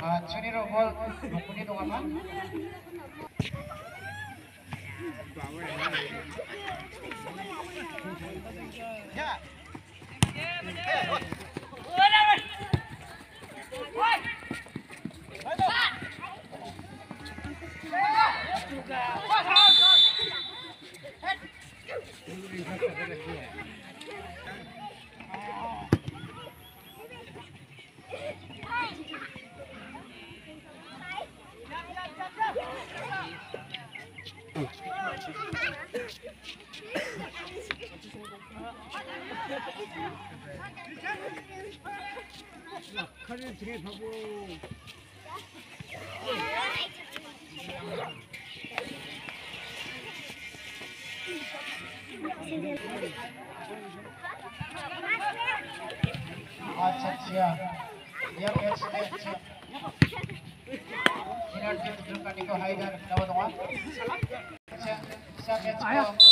아, 천이로 뭐 목분이 동아만? 야, 칼을 드립하고 아, 차치야. Dia match match. Kinar dia tunjukkan itu Haidar lawan Noah. Sa sa match ko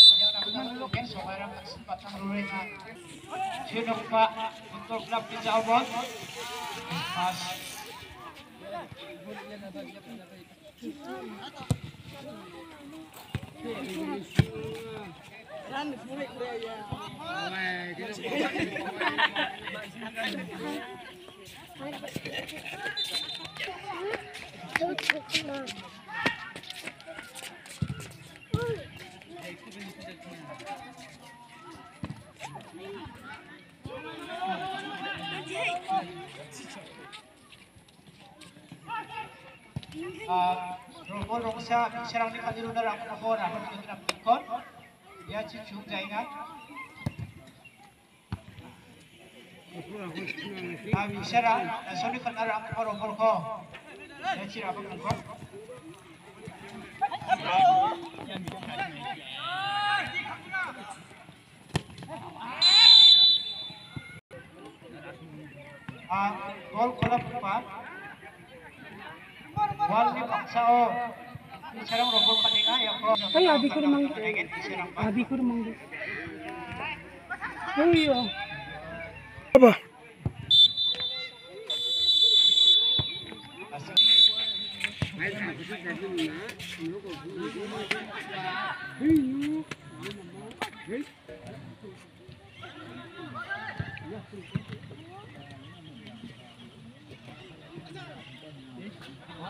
meruling na sino pa untuk Rumor rumsa serang ni pagi lunar aku nak kor, aku nak kena pikon. Dia cium jaingan. Abi serang, sorry kena aku kor rumor ko. Dia cium aku kor. Gol ko lang pa. Wal ni paksao. Sirang rungkol kanina ya ko. Ay, abi ko namang Sirang pa. Abi ko namang Uy, oh.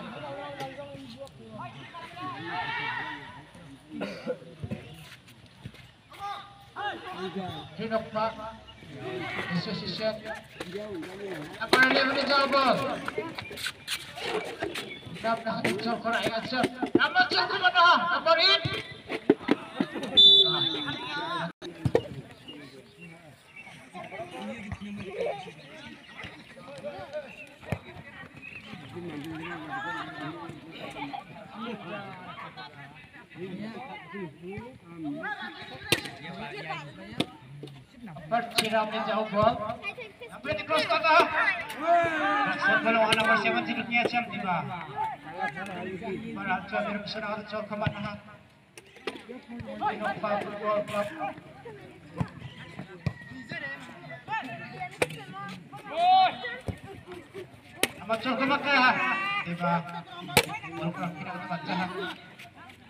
Apa? Hinok pa. Isu sisyan. Apa yang dia boleh jawab? Dap nak hijau korang ingat? Yang di-cross kau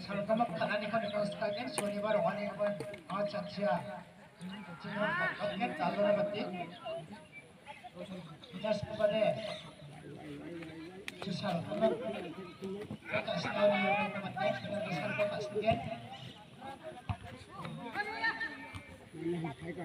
설까먹 하나님 건 이거스타겐 소니발 어머니 건 어차치야 지금 어떻게 달러를 받지? 부자스쿠바데 주사로 그러면 가스타운이 오는 것 같아. 그래서 살고 가스게 네, 제가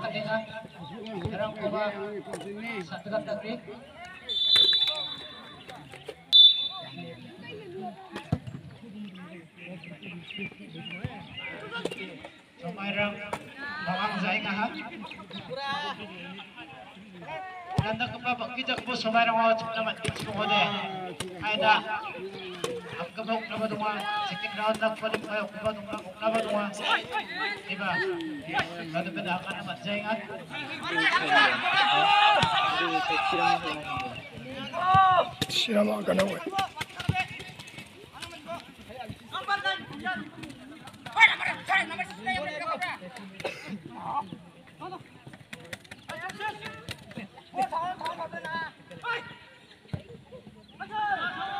Gawin kande kande nga. Karang ko ba sa tugat negeri. Sumairang bawang zaing aham. Nanda ka pa bakijak po sumairang wa chuk naman it's ko akaba oknaba dunga second round nakpa dunga oknaba dunga oknaba dunga iba kada beda kana matjainga shirama kana we Oh,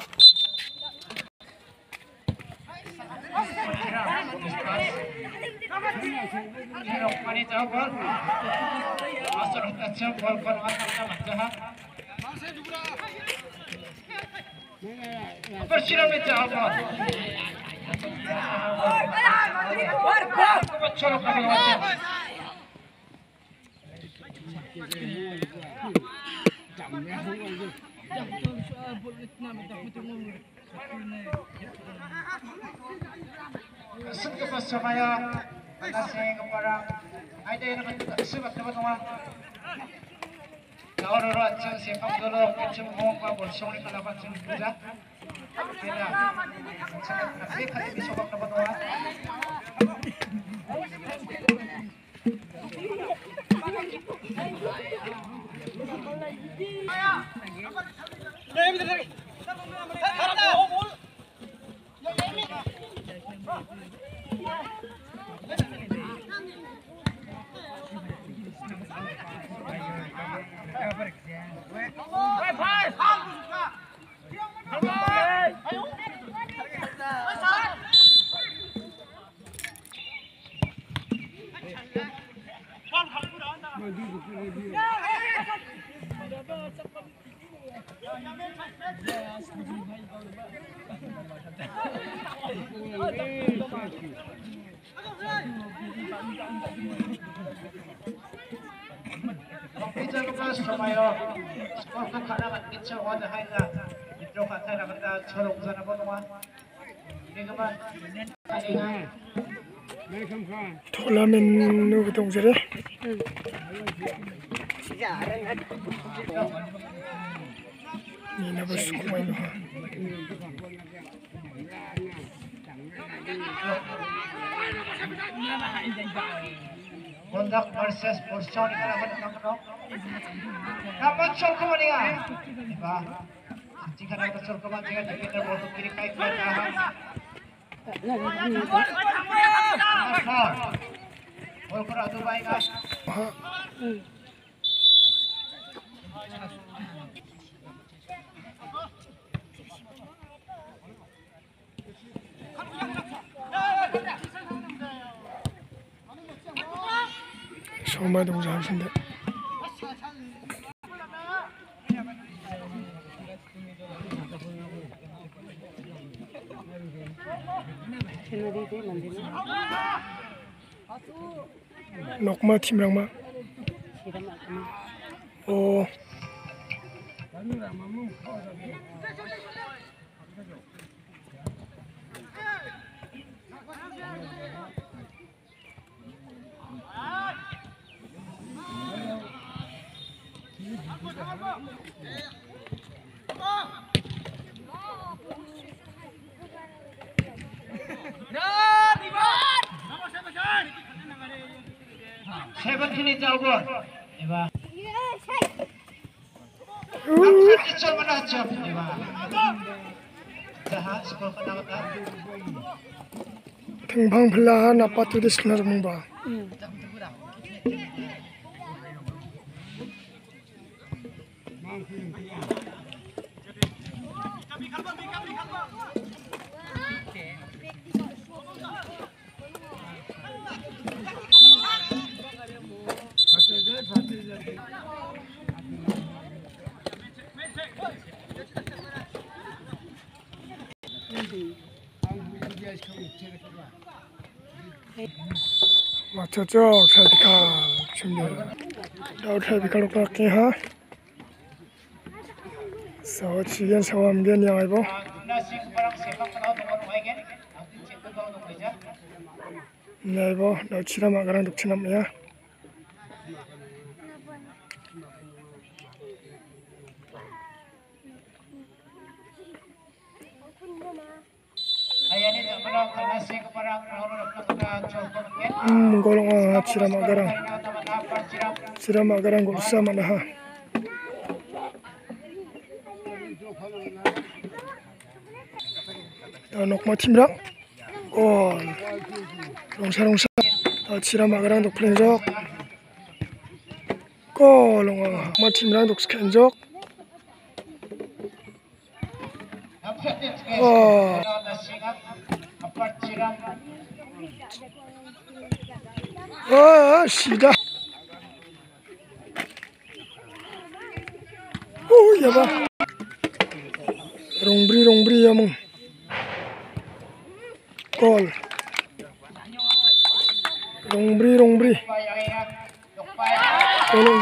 رباني تهبل مصر كتشم والقر وصلنا منتهى برشلونة من تهبل بتشرب قبل وجه صدق السمايات Thank you. bạn. Computer ko pas nuôi Score ko đấy. Nhìn nó bớt sụp quay nữa. Bondak versus Porson kalaban ng ano? Dapat short ko mali nga. Diba? Jika nak cok kau macam ni, kita boleh kung kiri kahit na. Bol ko tu baik ka. 정말 너무 잘하신데 lokma thimrang ma o 세번 팀이 짜고 이봐 남자기 점을 하죠 이봐 자 스포 나갔다 탕방 플라 하나 빠뜨리시나 뭔가 응 췄죠? 트라이비칼 준비. 나 트라이비칼로 갈게 하. Sawat siyan sawam gen yang ibo. Ya ibo, daw cina. Hmm, golong cira makarang. Cira makarang gak mana ha. nokma timrang on rongsa rongsa chira magrang dok plen jok ko longa ma timrang dok sken jok oh oh sida oh ya ba rongbri rongbri ya mong Call. Rongbri, rongbri. Tolong.